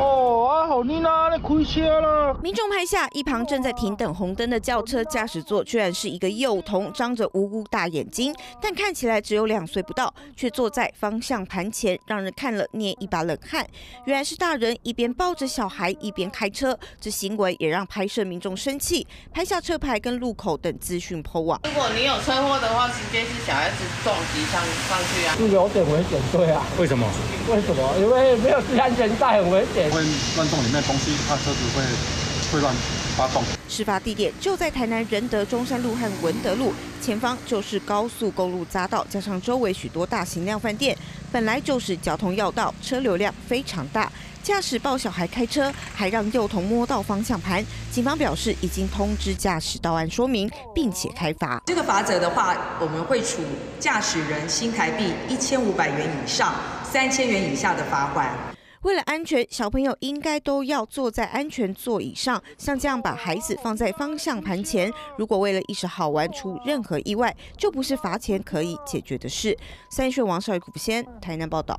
Oh. 好你呐，你开车了。民众拍下一旁正在停等红灯的轿车驾驶座，居然是一个幼童，张着无辜大眼睛，但看起来只有两岁不到，却坐在方向盘前，让人看了捏一把冷汗。原来是大人一边抱着小孩一边开车，这行为也让拍摄民众生气，拍下车牌跟路口等资讯破网。如果你有车祸的话，直接是小孩子撞击上上去啊，是有点危险，对啊。为什么？为什么？因为没有系安全带，很危险。会乱动里面东西，怕车子会会乱发动。事发地点就在台南仁德中山路和文德路前方，就是高速公路匝道，加上周围许多大型量饭店，本来就是交通要道，车流量非常大。驾驶抱小孩开车，还让幼童摸到方向盘。警方表示，已经通知驾驶到案说明，并且开罚。这个罚则的话，我们会处驾驶人新台币一千五百元以上三千元以下的罚款。为了安全，小朋友应该都要坐在安全座椅上。像这样把孩子放在方向盘前，如果为了一时好玩出任何意外，就不是罚钱可以解决的事。三月王少宇古先台南报道。